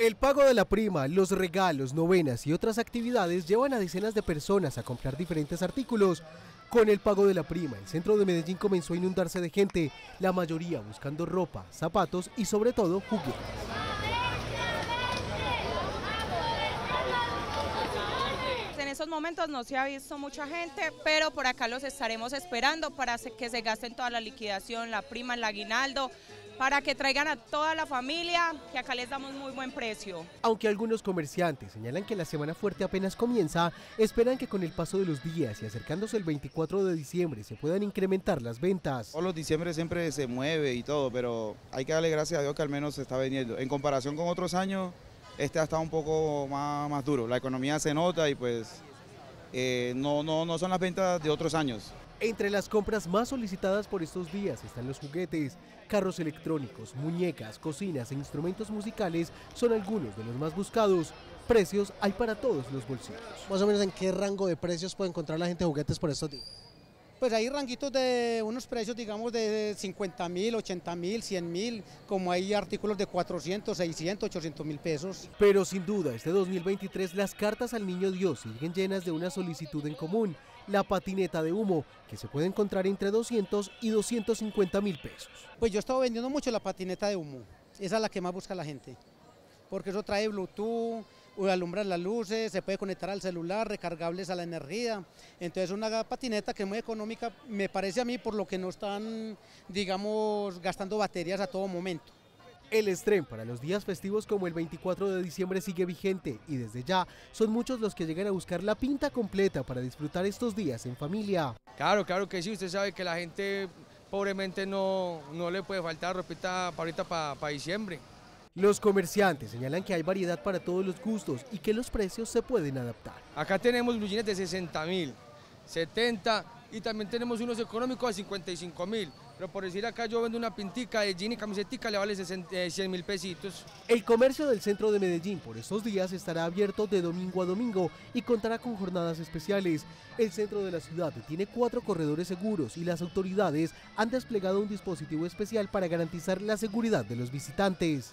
El pago de la prima, los regalos, novenas y otras actividades llevan a decenas de personas a comprar diferentes artículos. Con el pago de la prima, el centro de Medellín comenzó a inundarse de gente, la mayoría buscando ropa, zapatos y sobre todo juguetes. Estos momentos no se ha visto mucha gente, pero por acá los estaremos esperando para que se gasten toda la liquidación, la prima, el aguinaldo, para que traigan a toda la familia, que acá les damos muy buen precio. Aunque algunos comerciantes señalan que la semana fuerte apenas comienza, esperan que con el paso de los días y acercándose el 24 de diciembre se puedan incrementar las ventas. Todos los diciembre siempre se mueve y todo, pero hay que darle gracias a Dios que al menos se está vendiendo. En comparación con otros años, este ha estado un poco más, más duro. La economía se nota y pues eh, no, no, no son las ventas de otros años. Entre las compras más solicitadas por estos días están los juguetes, carros electrónicos, muñecas, cocinas e instrumentos musicales son algunos de los más buscados. Precios hay para todos los bolsillos. Más o menos en qué rango de precios puede encontrar la gente juguetes por estos días. Pues hay ranguitos de unos precios, digamos, de 50 mil, 80 mil, 100 mil, como hay artículos de 400, 600, 800 mil pesos. Pero sin duda, este 2023 las cartas al Niño Dios siguen llenas de una solicitud en común, la patineta de humo, que se puede encontrar entre 200 y 250 mil pesos. Pues yo he estado vendiendo mucho la patineta de humo, esa es la que más busca la gente, porque eso trae Bluetooth, alumbra las luces, se puede conectar al celular, recargables a la energía. Entonces una patineta que es muy económica, me parece a mí, por lo que no están, digamos, gastando baterías a todo momento. El estreno para los días festivos como el 24 de diciembre sigue vigente y desde ya son muchos los que llegan a buscar la pinta completa para disfrutar estos días en familia. Claro, claro que sí, usted sabe que la gente pobremente no, no le puede faltar ropita para ahorita para diciembre. Los comerciantes señalan que hay variedad para todos los gustos y que los precios se pueden adaptar. Acá tenemos blue de 60 mil, 70 y también tenemos unos económicos de 55 mil. Pero por decir acá yo vendo una pintica de jean y camisetica le vale 100 eh, mil pesitos. El comercio del centro de Medellín por estos días estará abierto de domingo a domingo y contará con jornadas especiales. El centro de la ciudad tiene cuatro corredores seguros y las autoridades han desplegado un dispositivo especial para garantizar la seguridad de los visitantes.